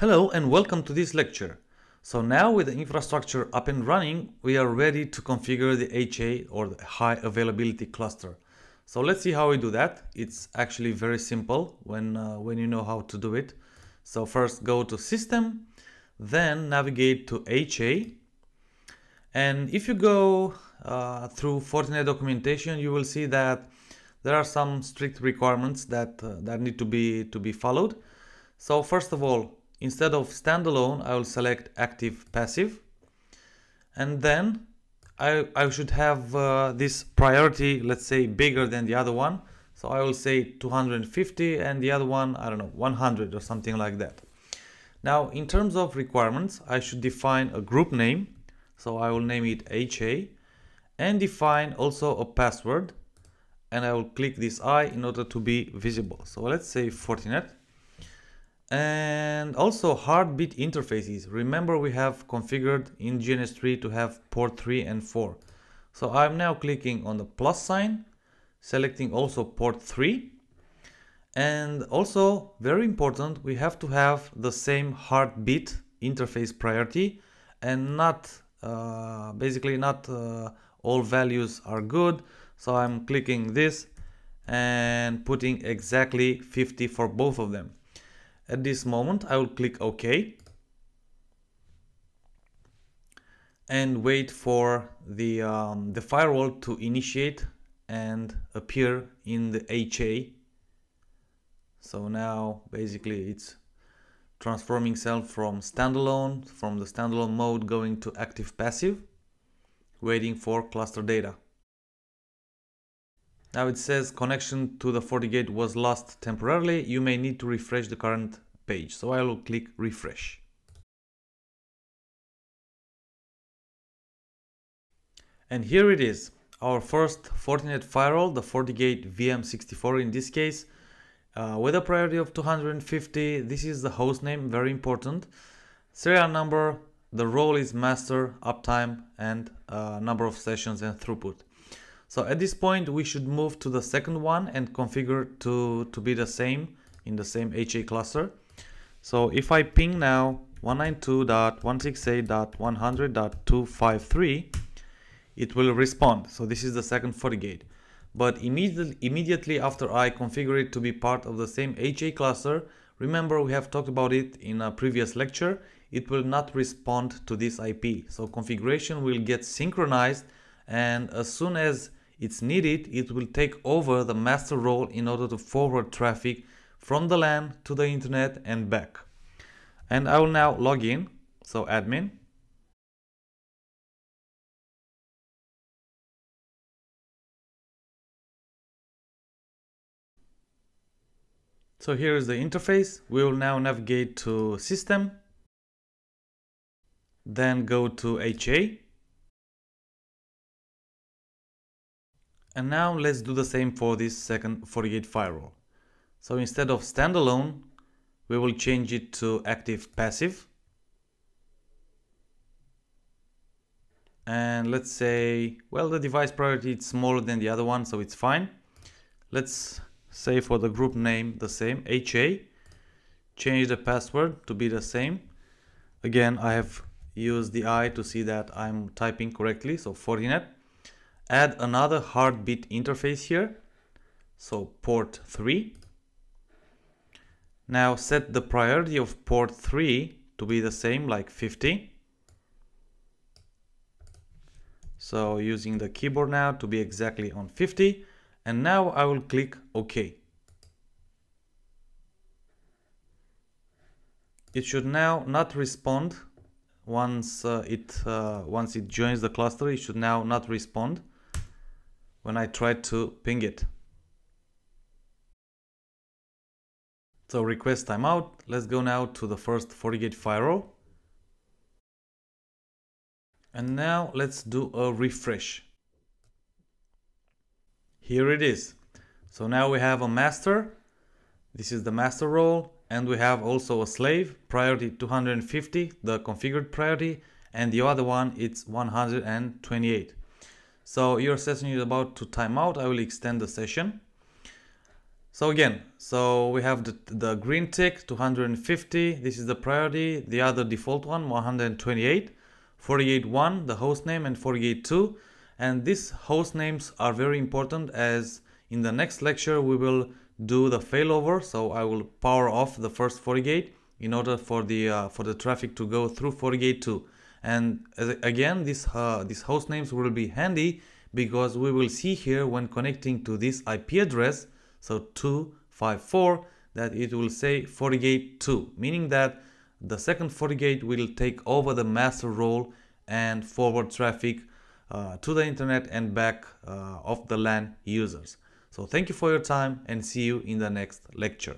Hello and welcome to this lecture. So now with the infrastructure up and running, we are ready to configure the HA or the high availability cluster. So let's see how we do that. It's actually very simple when, uh, when you know how to do it. So first go to system, then navigate to HA. And if you go uh, through Fortinet documentation, you will see that there are some strict requirements that, uh, that need to be, to be followed. So first of all, Instead of standalone, I will select active passive. And then I, I should have uh, this priority, let's say bigger than the other one. So I will say 250 and the other one, I don't know, 100 or something like that. Now, in terms of requirements, I should define a group name. So I will name it HA and define also a password. And I will click this I in order to be visible. So let's say Fortinet and also heartbeat interfaces. Remember we have configured in GNS3 to have port 3 and 4 so I'm now clicking on the plus sign selecting also port 3 and also very important we have to have the same heartbeat interface priority and not uh, basically not uh, all values are good. So I'm clicking this and putting exactly 50 for both of them at this moment, I will click OK and wait for the, um, the firewall to initiate and appear in the HA. So now basically it's transforming itself from standalone, from the standalone mode going to active passive, waiting for cluster data. Now it says connection to the FortiGate was lost temporarily. You may need to refresh the current page. So I will click refresh. And here it is, our first Fortinet firewall, the FortiGate VM64 in this case, uh, with a priority of 250. This is the host name, very important. Serial number, the role is master, uptime, and uh, number of sessions and throughput. So at this point, we should move to the second one and configure to, to be the same in the same HA cluster. So if I ping now 192.168.100.253, it will respond. So this is the second FortiGate. But immediately, immediately after I configure it to be part of the same HA cluster, remember we have talked about it in a previous lecture, it will not respond to this IP. So configuration will get synchronized and as soon as it's needed, it will take over the master role in order to forward traffic from the LAN to the internet and back. And I will now log in, so admin. So here is the interface. We will now navigate to system, then go to HA And now let's do the same for this second FortiGate firewall. So instead of standalone, we will change it to active passive. And let's say, well, the device priority is smaller than the other one, so it's fine. Let's say for the group name the same, HA. Change the password to be the same. Again, I have used the eye to see that I'm typing correctly, so Fortinet add another heartbeat interface here. So port 3 now set the priority of port 3 to be the same like 50 so using the keyboard now to be exactly on 50 and now I will click OK. It should now not respond once uh, it uh, once it joins the cluster it should now not respond when I try to ping it. So request timeout. Let's go now to the first FortiGate firewall. And now let's do a refresh. Here it is. So now we have a master. This is the master role. And we have also a slave, priority 250, the configured priority. And the other one, it's 128. So your session is about to time out. I will extend the session. So again, so we have the, the green tick 250, this is the priority, the other default one 128, 48.1 the host name and 48.2 and these host names are very important as in the next lecture we will do the failover. So I will power off the first FortiGate in order for the uh, for the traffic to go through FortiGate 2 and again this uh, these host names will be handy because we will see here when connecting to this IP address so 254 that it will say FortiGate 2 meaning that the second FortiGate will take over the master role and forward traffic uh, to the internet and back uh, of the LAN users. So thank you for your time and see you in the next lecture.